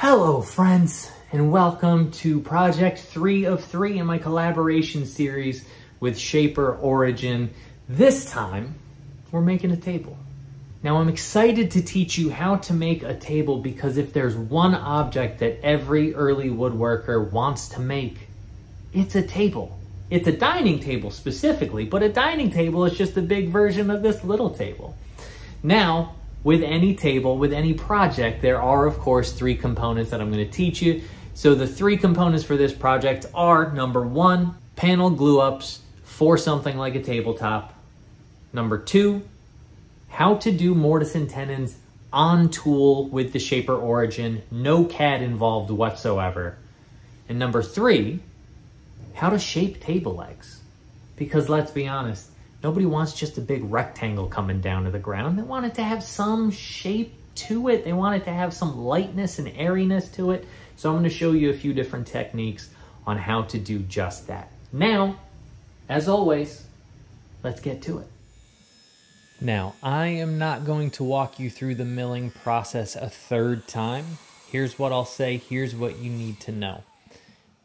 Hello, friends, and welcome to Project 3 of 3 in my collaboration series with Shaper Origin. This time, we're making a table. Now, I'm excited to teach you how to make a table because if there's one object that every early woodworker wants to make, it's a table. It's a dining table specifically, but a dining table is just a big version of this little table. Now, with any table, with any project, there are, of course, three components that I'm going to teach you. So the three components for this project are, number one, panel glue-ups for something like a tabletop. Number two, how to do mortise and tenons on tool with the Shaper Origin, no CAD involved whatsoever. And number three, how to shape table legs. Because let's be honest, Nobody wants just a big rectangle coming down to the ground. They want it to have some shape to it. They want it to have some lightness and airiness to it. So I'm going to show you a few different techniques on how to do just that. Now, as always, let's get to it. Now, I am not going to walk you through the milling process a third time. Here's what I'll say. Here's what you need to know.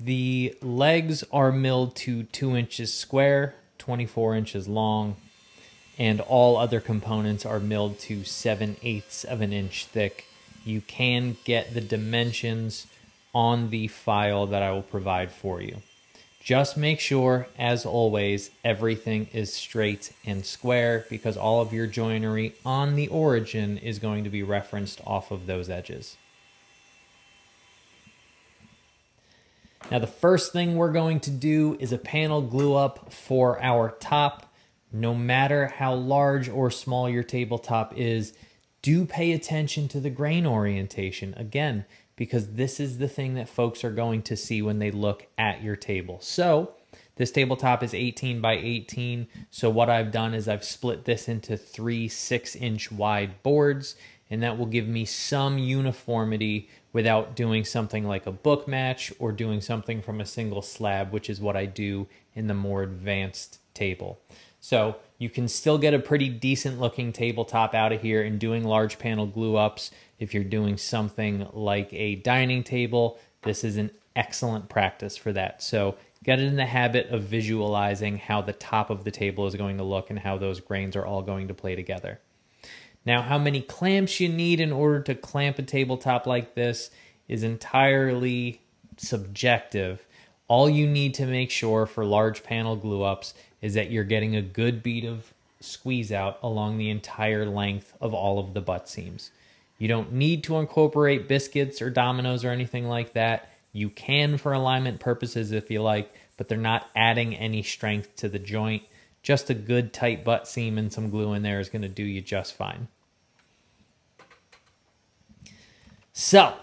The legs are milled to two inches square. 24 inches long, and all other components are milled to 7 eighths of an inch thick. You can get the dimensions on the file that I will provide for you. Just make sure, as always, everything is straight and square because all of your joinery on the origin is going to be referenced off of those edges. Now the first thing we're going to do is a panel glue up for our top. No matter how large or small your tabletop is, do pay attention to the grain orientation. Again, because this is the thing that folks are going to see when they look at your table. So this tabletop is 18 by 18. So what I've done is I've split this into three six inch wide boards and that will give me some uniformity without doing something like a book match or doing something from a single slab, which is what I do in the more advanced table. So you can still get a pretty decent looking tabletop out of here and doing large panel glue ups. If you're doing something like a dining table, this is an excellent practice for that. So get in the habit of visualizing how the top of the table is going to look and how those grains are all going to play together. Now, how many clamps you need in order to clamp a tabletop like this is entirely subjective. All you need to make sure for large panel glue ups is that you're getting a good bead of squeeze out along the entire length of all of the butt seams. You don't need to incorporate biscuits or dominoes or anything like that. You can for alignment purposes if you like, but they're not adding any strength to the joint. Just a good tight butt seam and some glue in there is going to do you just fine. So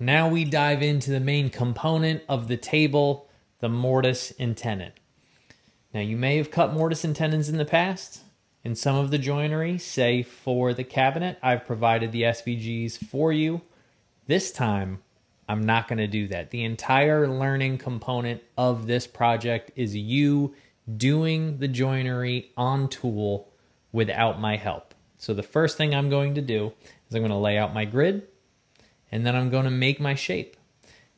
now we dive into the main component of the table, the mortise and tenon. Now you may have cut mortise and tenons in the past. In some of the joinery, say for the cabinet, I've provided the SVGs for you. This time, I'm not going to do that. The entire learning component of this project is you doing the joinery on tool without my help. So the first thing I'm going to do is I'm going to lay out my grid and then I'm going to make my shape.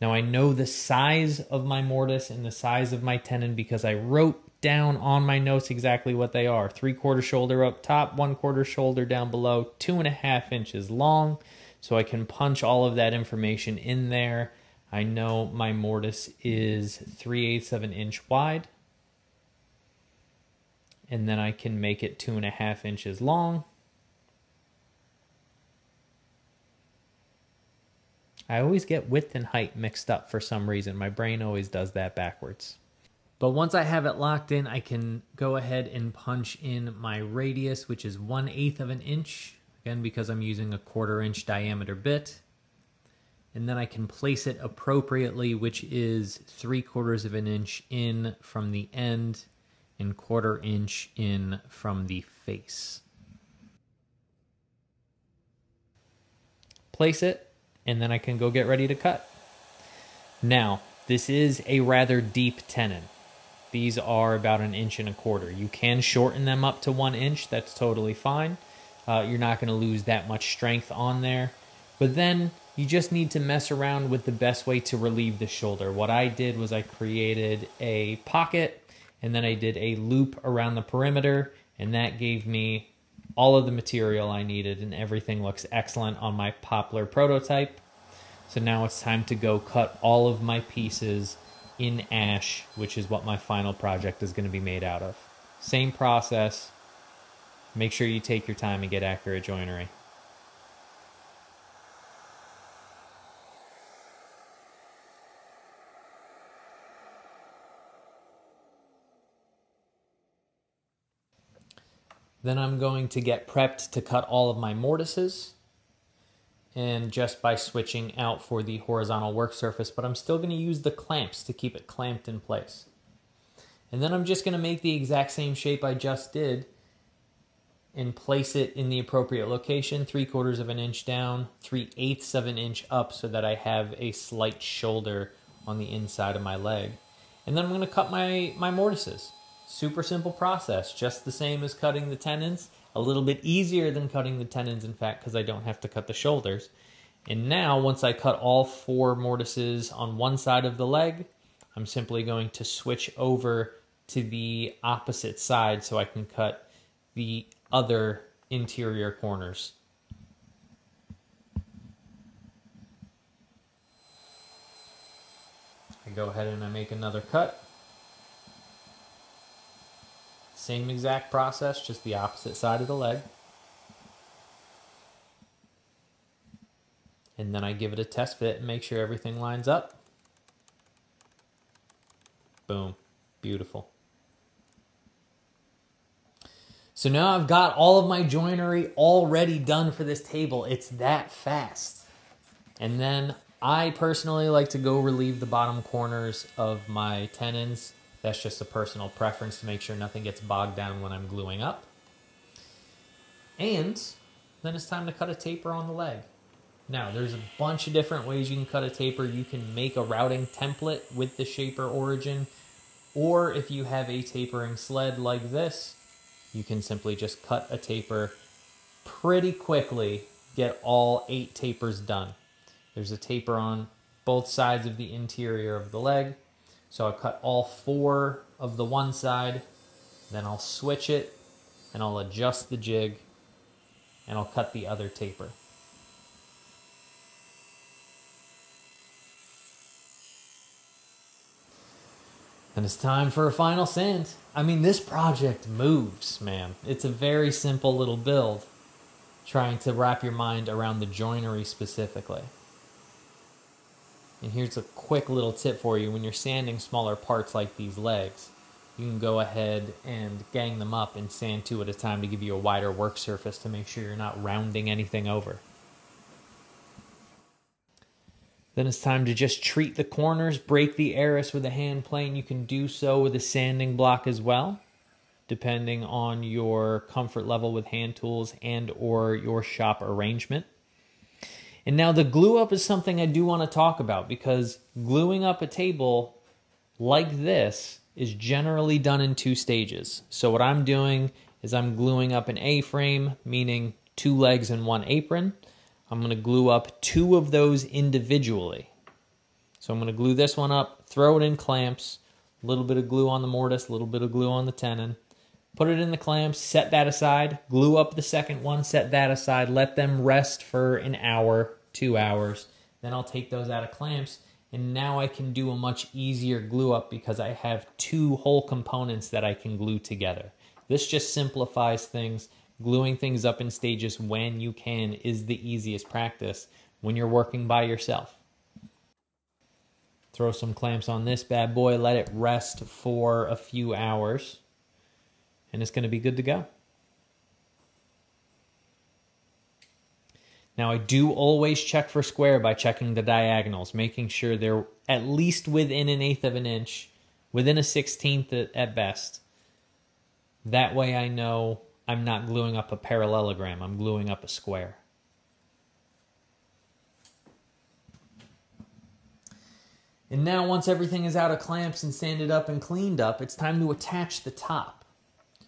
Now I know the size of my mortise and the size of my tenon because I wrote down on my notes exactly what they are. Three quarter shoulder up top, one quarter shoulder down below, two and a half inches long. So I can punch all of that information in there. I know my mortise is 3 eighths of an inch wide. And then I can make it two and a half inches long. I always get width and height mixed up for some reason. My brain always does that backwards. But once I have it locked in, I can go ahead and punch in my radius, which is 1 8th of an inch. Again, because I'm using a quarter inch diameter bit. And then I can place it appropriately, which is 3 quarters of an inch in from the end and quarter inch in from the face. Place it and then I can go get ready to cut. Now, this is a rather deep tenon. These are about an inch and a quarter. You can shorten them up to one inch. That's totally fine. Uh, you're not going to lose that much strength on there. But then you just need to mess around with the best way to relieve the shoulder. What I did was I created a pocket and then I did a loop around the perimeter and that gave me all of the material I needed and everything looks excellent on my poplar prototype. So now it's time to go cut all of my pieces in ash, which is what my final project is going to be made out of. Same process. Make sure you take your time and get accurate joinery. Then I'm going to get prepped to cut all of my mortises and just by switching out for the horizontal work surface, but I'm still going to use the clamps to keep it clamped in place. And then I'm just going to make the exact same shape I just did and place it in the appropriate location, three quarters of an inch down, three eighths of an inch up so that I have a slight shoulder on the inside of my leg. And then I'm going to cut my, my mortises. Super simple process, just the same as cutting the tenons. A little bit easier than cutting the tenons, in fact, because I don't have to cut the shoulders. And now, once I cut all four mortises on one side of the leg, I'm simply going to switch over to the opposite side so I can cut the other interior corners. I go ahead and I make another cut. Same exact process, just the opposite side of the leg. And then I give it a test fit and make sure everything lines up. Boom. Beautiful. So now I've got all of my joinery already done for this table. It's that fast. And then I personally like to go relieve the bottom corners of my tenons that's just a personal preference to make sure nothing gets bogged down when I'm gluing up. And then it's time to cut a taper on the leg. Now, there's a bunch of different ways you can cut a taper. You can make a routing template with the Shaper Origin, or if you have a tapering sled like this, you can simply just cut a taper pretty quickly, get all eight tapers done. There's a taper on both sides of the interior of the leg, so I'll cut all four of the one side, then I'll switch it and I'll adjust the jig and I'll cut the other taper. And it's time for a final sand. I mean, this project moves, man. It's a very simple little build, trying to wrap your mind around the joinery specifically. And here's a quick little tip for you. When you're sanding smaller parts like these legs, you can go ahead and gang them up and sand two at a time to give you a wider work surface to make sure you're not rounding anything over. Then it's time to just treat the corners, break the arris with a hand plane. You can do so with a sanding block as well, depending on your comfort level with hand tools and or your shop arrangement. And now the glue up is something I do want to talk about because gluing up a table like this is generally done in two stages. So what I'm doing is I'm gluing up an A-frame, meaning two legs and one apron. I'm going to glue up two of those individually. So I'm going to glue this one up, throw it in clamps, a little bit of glue on the mortise, a little bit of glue on the tenon. Put it in the clamps, set that aside, glue up the second one, set that aside, let them rest for an hour, two hours. Then I'll take those out of clamps and now I can do a much easier glue up because I have two whole components that I can glue together. This just simplifies things. Gluing things up in stages when you can is the easiest practice when you're working by yourself. Throw some clamps on this bad boy, let it rest for a few hours, and it's going to be good to go. Now I do always check for square by checking the diagonals, making sure they're at least within an eighth of an inch, within a sixteenth at best. That way I know I'm not gluing up a parallelogram, I'm gluing up a square. And now once everything is out of clamps and sanded up and cleaned up, it's time to attach the top.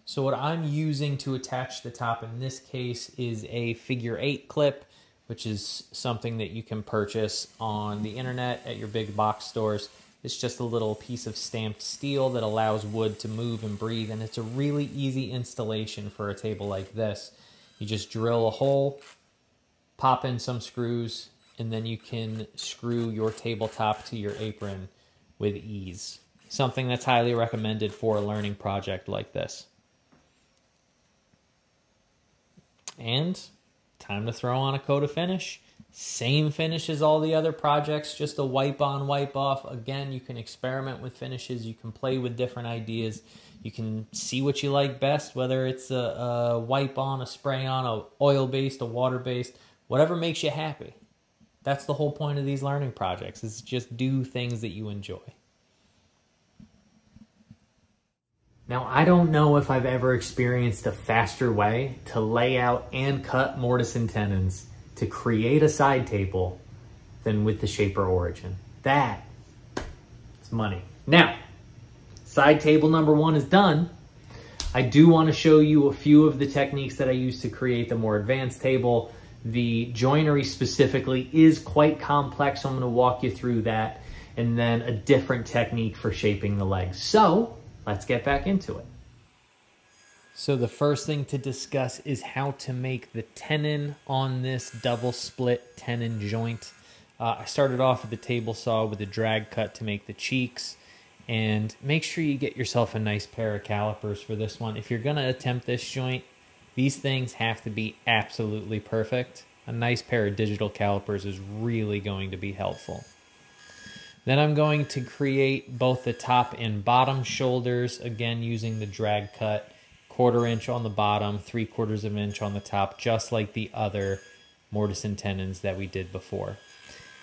So what I'm using to attach the top in this case is a figure eight clip which is something that you can purchase on the internet at your big box stores. It's just a little piece of stamped steel that allows wood to move and breathe, and it's a really easy installation for a table like this. You just drill a hole, pop in some screws, and then you can screw your tabletop to your apron with ease. Something that's highly recommended for a learning project like this. And time to throw on a coat of finish. Same finish as all the other projects, just a wipe on, wipe off. Again, you can experiment with finishes. You can play with different ideas. You can see what you like best, whether it's a, a wipe on, a spray on, a oil based, a water based, whatever makes you happy. That's the whole point of these learning projects is just do things that you enjoy. Now, I don't know if I've ever experienced a faster way to lay out and cut mortise and tenons to create a side table than with the Shaper Origin. That is money. Now, side table number one is done. I do want to show you a few of the techniques that I use to create the more advanced table. The joinery specifically is quite complex, so I'm going to walk you through that and then a different technique for shaping the legs. So let's get back into it. So the first thing to discuss is how to make the tenon on this double split tenon joint. Uh, I started off with the table saw with a drag cut to make the cheeks and make sure you get yourself a nice pair of calipers for this one. If you're going to attempt this joint, these things have to be absolutely perfect. A nice pair of digital calipers is really going to be helpful. Then I'm going to create both the top and bottom shoulders, again using the drag cut, quarter inch on the bottom, three quarters of an inch on the top, just like the other mortise and tenons that we did before.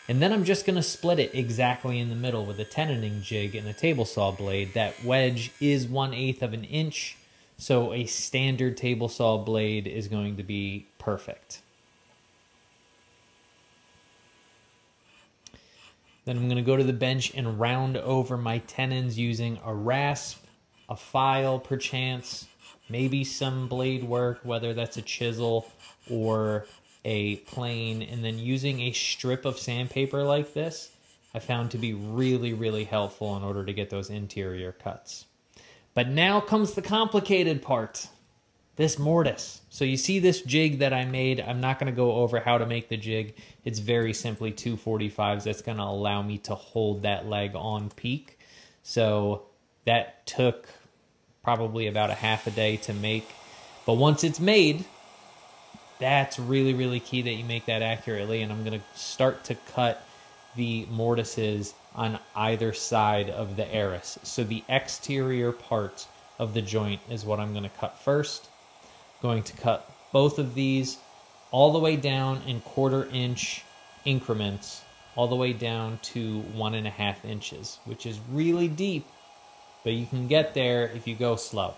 And then I'm just going to split it exactly in the middle with a tenoning jig and a table saw blade. That wedge is 1 8th of an inch, so a standard table saw blade is going to be perfect. Then I'm going to go to the bench and round over my tenons using a rasp, a file perchance, maybe some blade work, whether that's a chisel or a plane, and then using a strip of sandpaper like this, I found to be really, really helpful in order to get those interior cuts. But now comes the complicated part this mortise. So you see this jig that I made. I'm not going to go over how to make the jig. It's very simply 245s. That's going to allow me to hold that leg on peak. So that took probably about a half a day to make. But once it's made, that's really, really key that you make that accurately. And I'm going to start to cut the mortises on either side of the arris. So the exterior part of the joint is what I'm going to cut first going to cut both of these all the way down in quarter inch increments all the way down to one and a half inches, which is really deep, but you can get there if you go slow.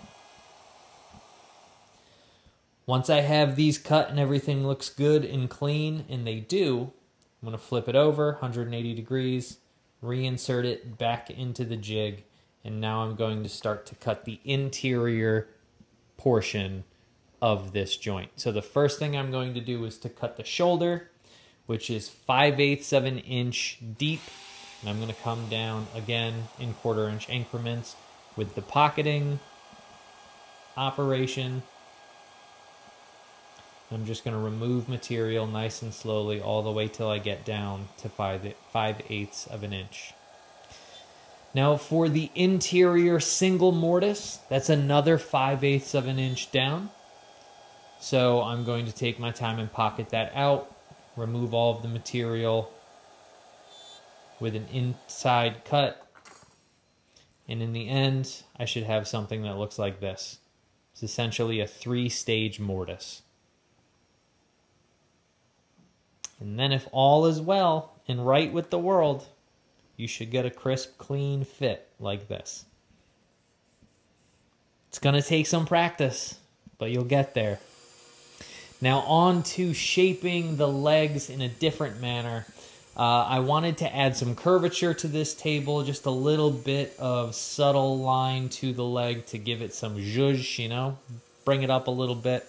Once I have these cut and everything looks good and clean, and they do, I'm going to flip it over 180 degrees, reinsert it back into the jig, and now I'm going to start to cut the interior portion of this joint. So the first thing I'm going to do is to cut the shoulder, which is 5 eighths of an inch deep. And I'm going to come down again in quarter inch increments with the pocketing operation. I'm just going to remove material nice and slowly all the way till I get down to 5, 5 eighths of an inch. Now for the interior single mortise, that's another 5 eighths of an inch down. So I'm going to take my time and pocket that out, remove all of the material with an inside cut. And in the end, I should have something that looks like this. It's essentially a three-stage mortise. And then if all is well and right with the world, you should get a crisp, clean fit like this. It's going to take some practice, but you'll get there. Now on to shaping the legs in a different manner. Uh, I wanted to add some curvature to this table, just a little bit of subtle line to the leg to give it some zhuzh, you know, bring it up a little bit.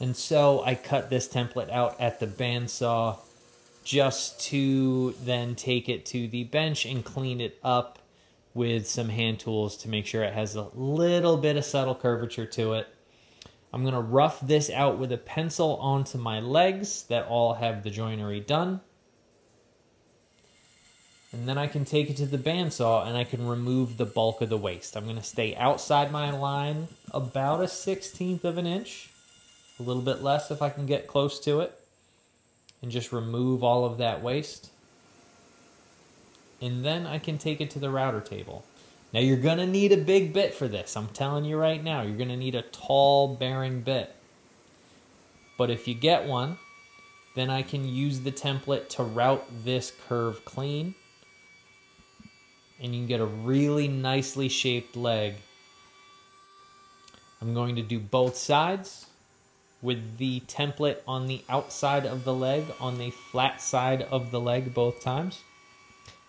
And so I cut this template out at the bandsaw just to then take it to the bench and clean it up with some hand tools to make sure it has a little bit of subtle curvature to it. I'm going to rough this out with a pencil onto my legs that all have the joinery done. And then I can take it to the bandsaw and I can remove the bulk of the waste. I'm going to stay outside my line about a 16th of an inch. A little bit less if I can get close to it. And just remove all of that waste. And then I can take it to the router table. Now you're going to need a big bit for this. I'm telling you right now, you're going to need a tall bearing bit. But if you get one, then I can use the template to route this curve clean and you can get a really nicely shaped leg. I'm going to do both sides with the template on the outside of the leg, on the flat side of the leg both times.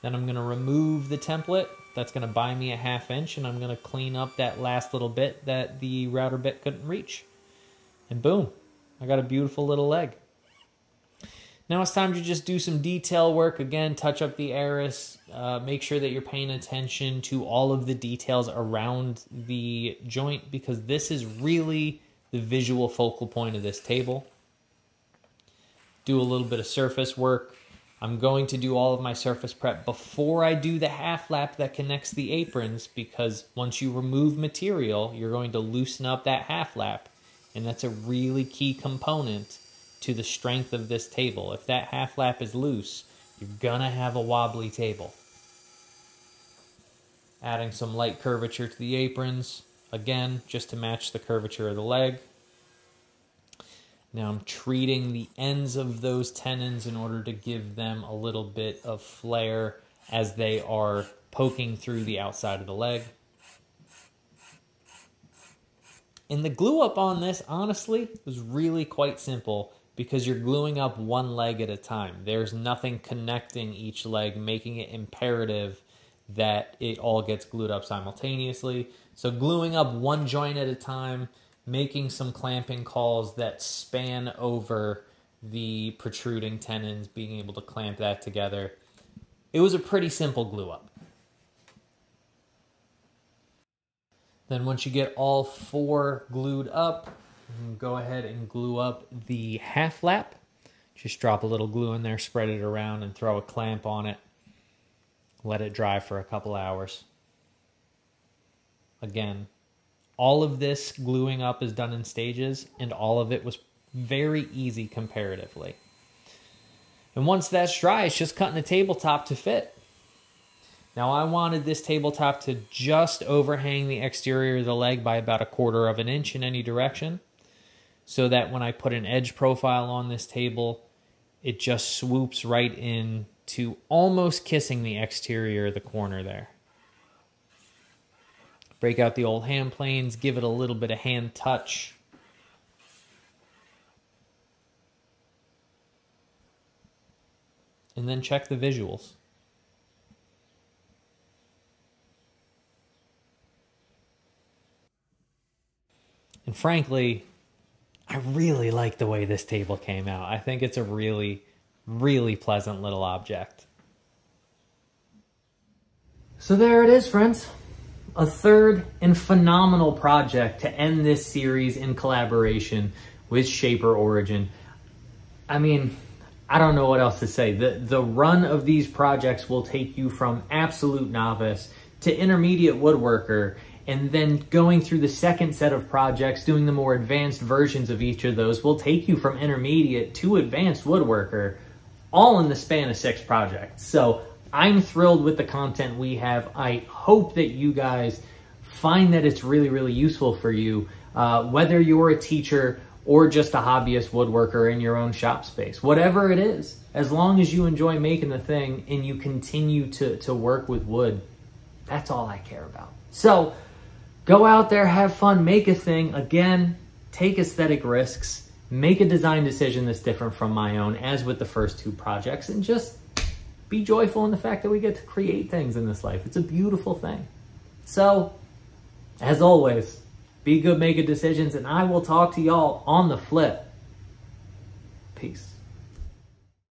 Then I'm going to remove the template. That's going to buy me a half inch, and I'm going to clean up that last little bit that the router bit couldn't reach. And boom, I got a beautiful little leg. Now it's time to just do some detail work. Again, touch up the arris, uh, make sure that you're paying attention to all of the details around the joint because this is really the visual focal point of this table. Do a little bit of surface work. I'm going to do all of my surface prep before I do the half lap that connects the aprons because once you remove material, you're going to loosen up that half lap. And that's a really key component to the strength of this table. If that half lap is loose, you're gonna have a wobbly table. Adding some light curvature to the aprons, again, just to match the curvature of the leg. Now I'm treating the ends of those tenons in order to give them a little bit of flare as they are poking through the outside of the leg. And the glue up on this, honestly, was really quite simple because you're gluing up one leg at a time. There's nothing connecting each leg, making it imperative that it all gets glued up simultaneously. So gluing up one joint at a time, making some clamping cauls that span over the protruding tenons, being able to clamp that together. It was a pretty simple glue up. Then once you get all four glued up, go ahead and glue up the half lap. Just drop a little glue in there, spread it around, and throw a clamp on it. Let it dry for a couple hours. Again, all of this gluing up is done in stages, and all of it was very easy comparatively. And once that's dry, it's just cutting the tabletop to fit. Now I wanted this tabletop to just overhang the exterior of the leg by about a quarter of an inch in any direction so that when I put an edge profile on this table, it just swoops right in to almost kissing the exterior of the corner there. Break out the old hand planes, give it a little bit of hand touch. And then check the visuals. And frankly, I really like the way this table came out. I think it's a really, really pleasant little object. So there it is, friends. A third and phenomenal project to end this series in collaboration with Shaper Origin. I mean, I don't know what else to say. The, the run of these projects will take you from absolute novice to intermediate woodworker and then going through the second set of projects, doing the more advanced versions of each of those will take you from intermediate to advanced woodworker, all in the span of six projects. So I'm thrilled with the content we have. I hope that you guys find that it's really, really useful for you, uh, whether you're a teacher or just a hobbyist woodworker in your own shop space. Whatever it is, as long as you enjoy making the thing and you continue to, to work with wood, that's all I care about. So Go out there, have fun, make a thing. Again, take aesthetic risks, make a design decision that's different from my own, as with the first two projects, and just be joyful in the fact that we get to create things in this life. It's a beautiful thing. So, as always, be good, make good decisions, and I will talk to y'all on the flip. Peace.